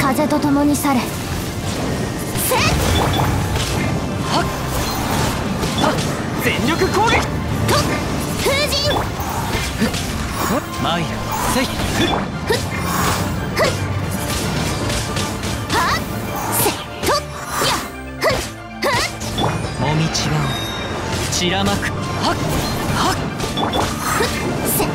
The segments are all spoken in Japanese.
風と共に去れ。せ。っ全力攻撃と風神マイルせ。いはっせ。とやふっふっもみちばを散らまくはっはっせ。っは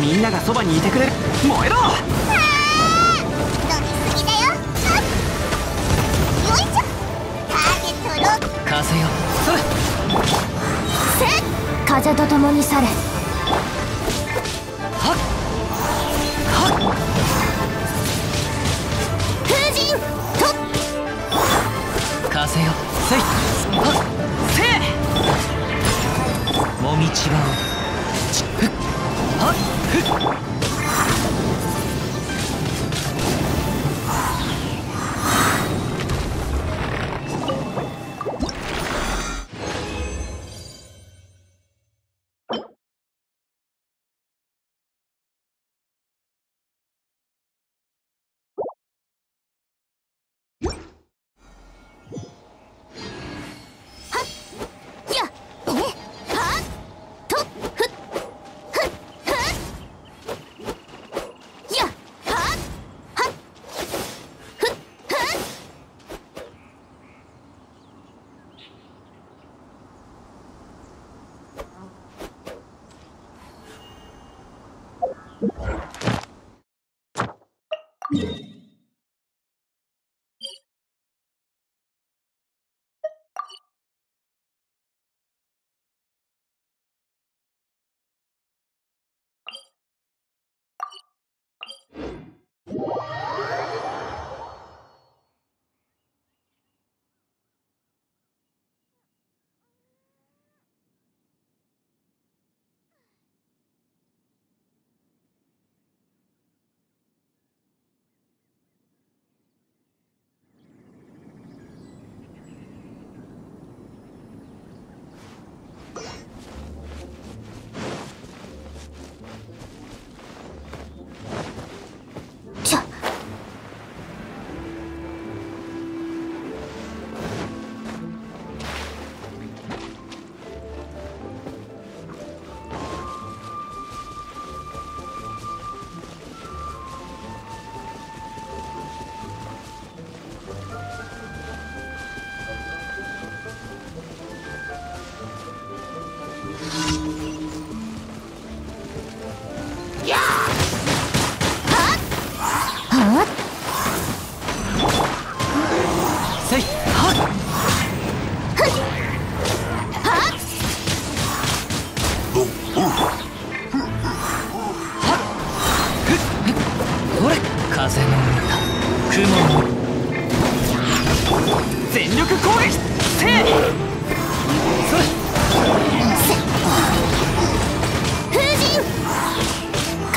みんながそばにいてくれる燃えろ風よそれ風と共に去れ。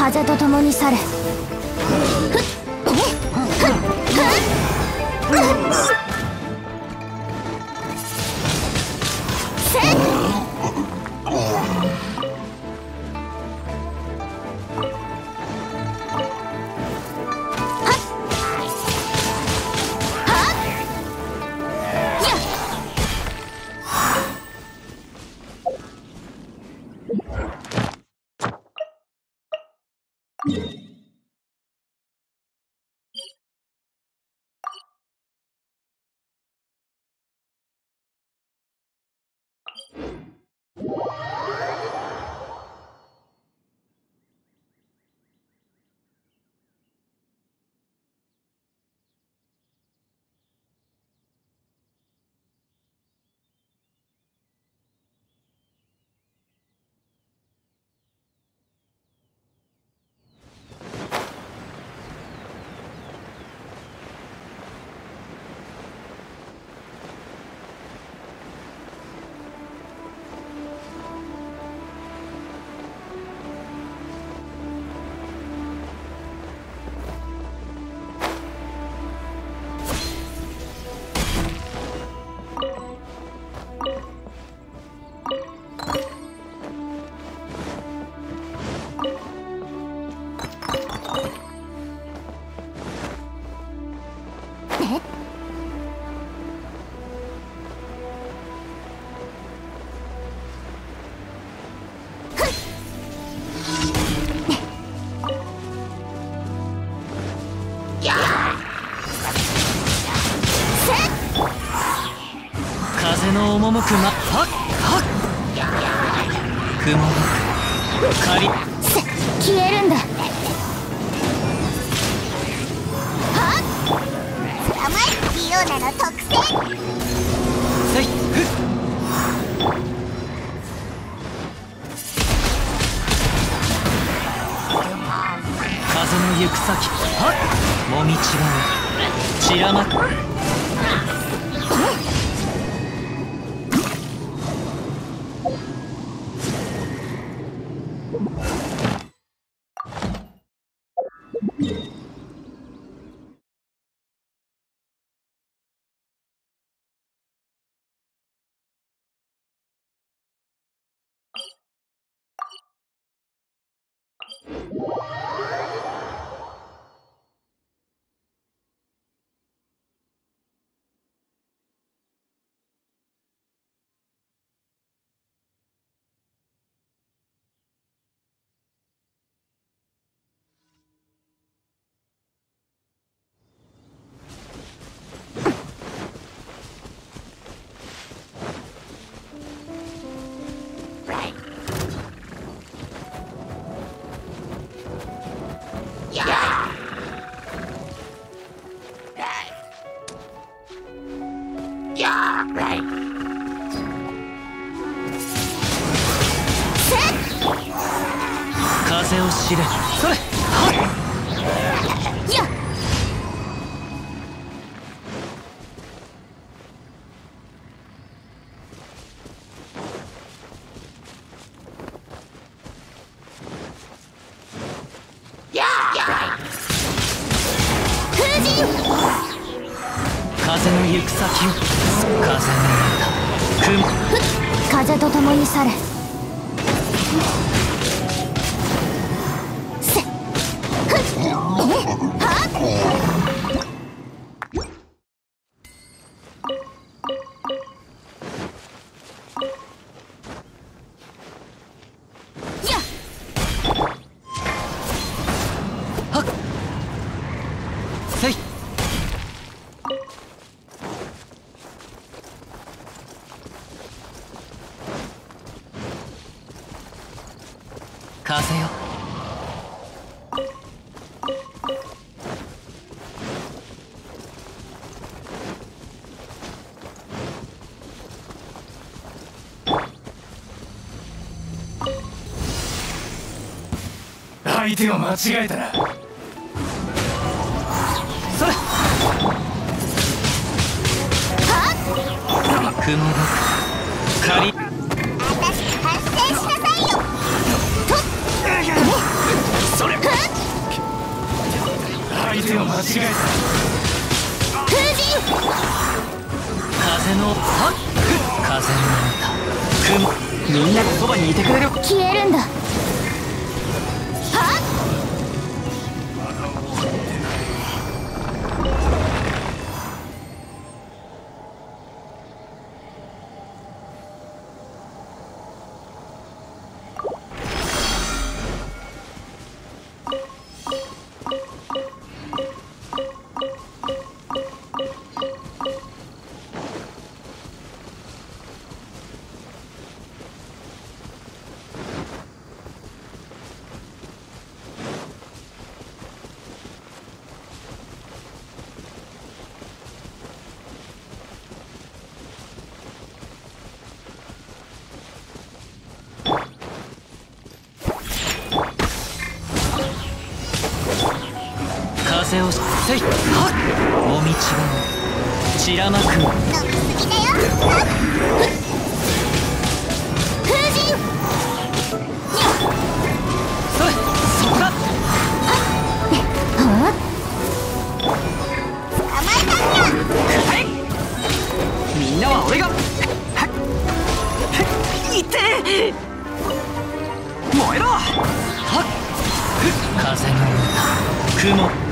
風と共に去れ。赴くまはっはっ。雲が。仮せ消えるんだ。はっ。捕まえリオナの特性せいふっ。風の行く先。はっ。もみちがう散らまく What? 風を知れそれはっ。や風神風の行く先を風の雲ふっ風と共に去れ。せ。っふっえはっやっ。相手を間違えたな。それ。雲が風を間違え風神風のはっ風の歌雲みんながそばにいてくれる？消えるんだ。風をせいはっもみちがう散らまく飲みすぎだよ風がいて。燃えろ。風の雲。